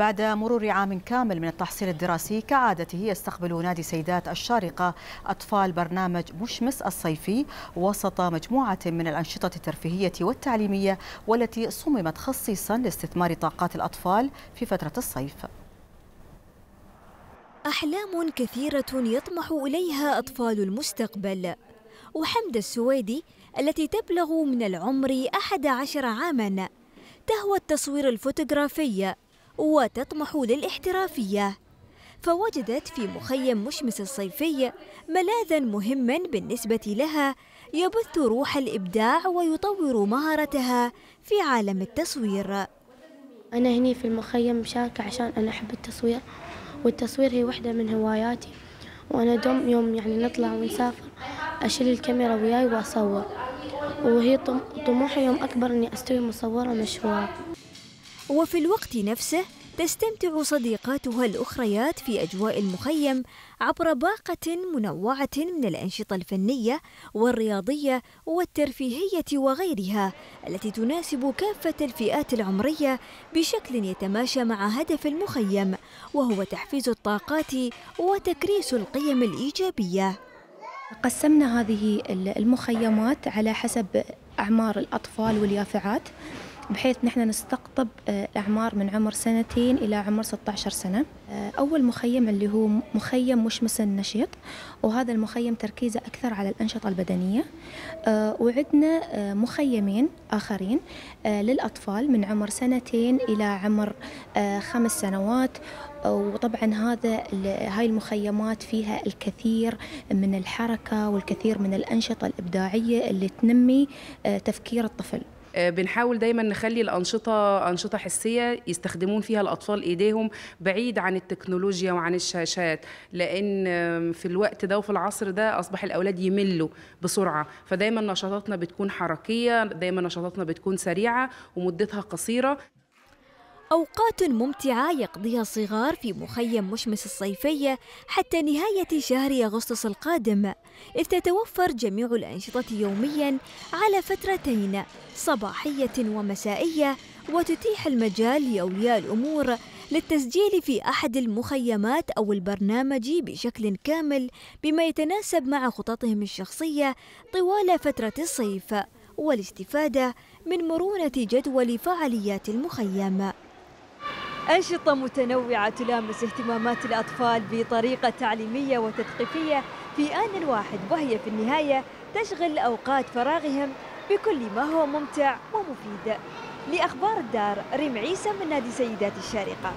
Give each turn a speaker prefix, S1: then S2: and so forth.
S1: بعد مرور عام كامل من التحصيل الدراسي كعادته يستقبل نادي سيدات الشارقة أطفال برنامج مشمس الصيفي وسط مجموعة من الأنشطة الترفيهية والتعليمية والتي صممت خصيصا لاستثمار طاقات الأطفال في فترة الصيف.
S2: أحلام كثيرة يطمح إليها أطفال المستقبل. وحمد السويدي التي تبلغ من العمر أحد عشر عاماً تهوى التصوير الفوتوغرافي. وتطمح للاحترافية. فوجدت في مخيم مشمس الصيفي ملاذا مهما بالنسبة لها يبث روح الإبداع ويطور مهارتها في عالم التصوير.
S3: أنا هني في المخيم مشاركة عشان أنا أحب التصوير والتصوير هي واحدة من هواياتي وأنا دوم يوم يعني نطلع ونسافر أشيل الكاميرا وياي وأصور وهي طموحي يوم أكبر إني أستوي مصورة مشهورة.
S2: وفي الوقت نفسه تستمتع صديقاتها الأخريات في أجواء المخيم عبر باقة منوعة من الأنشطة الفنية والرياضية والترفيهية وغيرها التي تناسب كافة الفئات العمرية بشكل يتماشى مع هدف المخيم وهو تحفيز الطاقات وتكريس القيم الإيجابية.
S4: قسمنا هذه المخيمات على حسب أعمار الأطفال واليافعات. بحيث نحن نستقطب الأعمار من عمر سنتين إلى عمر 16 سنة. أول مخيم اللي هو مخيم مشمس النشيط وهذا المخيم تركيزه أكثر على الأنشطة البدنية. وعندنا مخيمين آخرين للأطفال من عمر سنتين إلى عمر خمس سنوات. وطبعا هذا هاي المخيمات فيها الكثير من الحركة والكثير من الأنشطة الإبداعية اللي تنمي تفكير الطفل.
S5: بنحاول دايما نخلي الأنشطة أنشطة حسية يستخدمون فيها الأطفال إيديهم بعيد عن التكنولوجيا وعن الشاشات لأن في الوقت ده وفي العصر ده أصبح الأولاد يملوا بسرعة. فدايما نشاطاتنا بتكون حركية دايما نشاطاتنا بتكون سريعة ومدتها قصيرة.
S2: أوقات ممتعة يقضيها الصغار في مخيم مشمس الصيفية حتى نهاية شهر أغسطس القادم إذ تتوفر جميع الأنشطة يوميا على فترتين صباحية ومسائية وتتيح المجال لأولياء الأمور للتسجيل في أحد المخيمات أو البرنامج بشكل كامل بما يتناسب مع خططهم الشخصية طوال فترة الصيف والاستفادة من مرونة جدول فعاليات المخيم. أنشطة متنوعة تلامس اهتمامات الأطفال بطريقة تعليمية وتثقيفية في آن واحد وهي في النهاية تشغل أوقات فراغهم بكل ما هو ممتع ومفيد. لأخبار الدار ريم عيسى من نادي سيدات الشارقة.